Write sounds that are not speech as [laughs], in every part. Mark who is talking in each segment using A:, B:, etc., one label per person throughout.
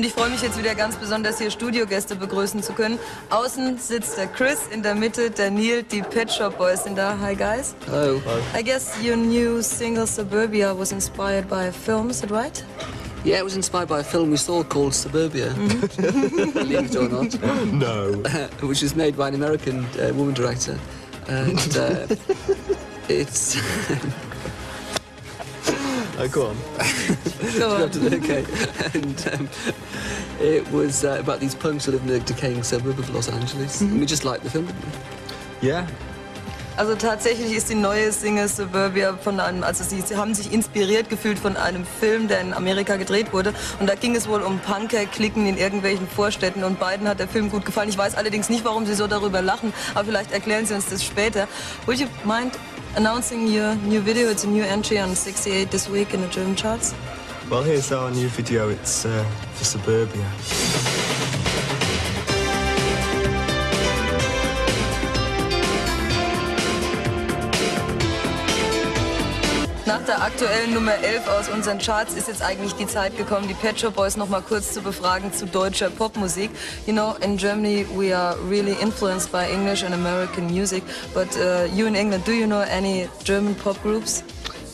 A: Und ich freue mich jetzt wieder ganz besonders, hier Studiogäste begrüßen zu können. Außen sitzt der Chris, in der Mitte der Neil, die Pet Shop Boys sind da. Hi guys.
B: Hello.
A: I guess your new single Suburbia was inspired by a film, is that right?
B: Yeah, it was inspired by a film we saw called Suburbia, [laughs] believe it or not, [laughs]
C: No. [laughs]
B: which is made by an American uh, woman director. And uh, it's.
C: Oh, go on. [laughs]
A: Go on. [laughs]
B: okay. And um, it was uh, about these punks who live in a decaying suburb of Los Angeles. And we just liked the film, didn't we?
C: Yeah.
A: Also tatsächlich ist die neue Single Suburbia von einem, also sie, sie haben sich inspiriert gefühlt von einem Film, der in Amerika gedreht wurde. Und da ging es wohl um Punker-Klicken in irgendwelchen Vorstädten und beiden hat der Film gut gefallen. Ich weiß allerdings nicht, warum sie so darüber lachen, aber vielleicht erklären sie uns das später. Would you mind announcing your new video? It's a new entry on 68 this week in the German charts.
C: Well, here's our new video. It's uh, for Suburbia.
A: Nach der aktuellen Nummer 11 aus unseren Charts ist jetzt eigentlich die Zeit gekommen, die Pet Shop Boys noch mal kurz zu befragen zu deutscher Popmusik. You know, in Germany we are really influenced by English and American music, but uh, you in England, do you know any German pop groups?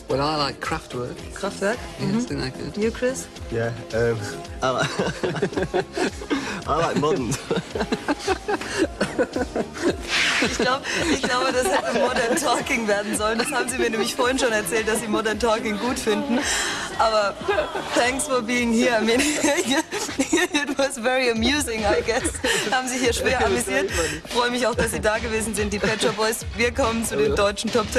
B: Well, I like Kraftwerk.
A: Kraftwerk?
B: Yeah, I think they're good.
A: You, Chris?
C: Yeah. Um, I [laughs] like. [laughs] I like modern.
A: Ich, glaub, ich glaube, das hätte Modern Talking werden sollen. Das haben sie mir nämlich vorhin schon erzählt, dass sie Modern Talking gut finden. Aber thanks for being here. I mean, [laughs] it was very amusing, I guess. Haben sich hier schwer amüsiert. Ich freue mich auch, dass Sie da gewesen sind, die Pet Shop Boys. Wir kommen zu den deutschen Top 10.